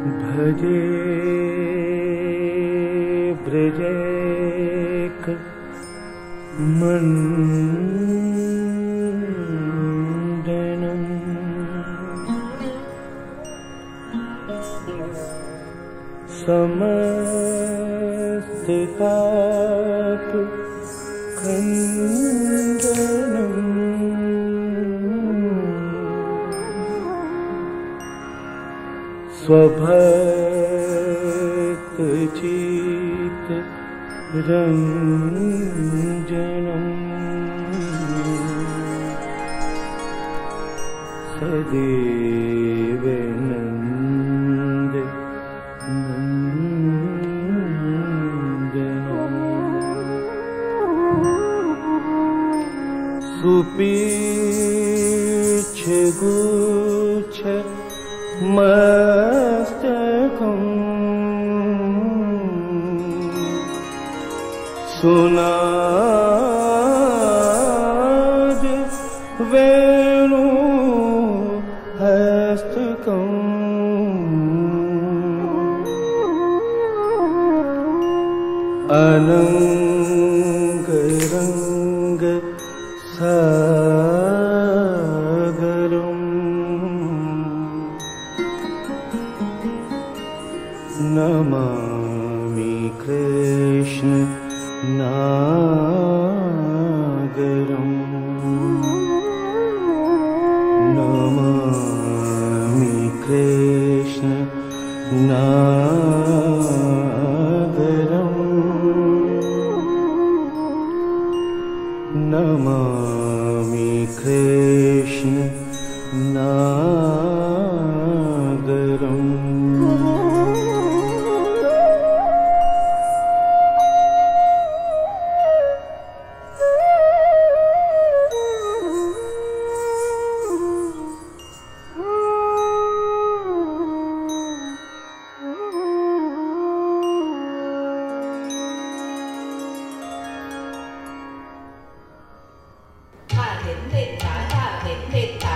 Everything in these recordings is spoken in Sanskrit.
भजे ब्रजेक ब्रजेख मण्डन समस्त स्वभक्त चित रञ्जनम् सदेव जनौ सुपी गुच्छ मस्तकं सुनाद वेणु हस्तकम् अनङ्गरङ्ग सागरम् नमामि कृष्ण नागरम्। नमामि कृष्ण नागरम्। नमामि कृष्ण ना đến đền đá đá đến đền đá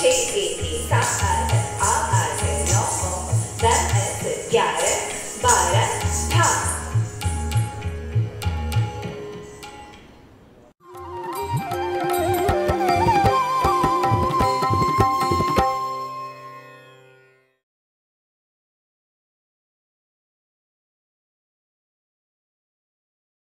Shake it, stop us.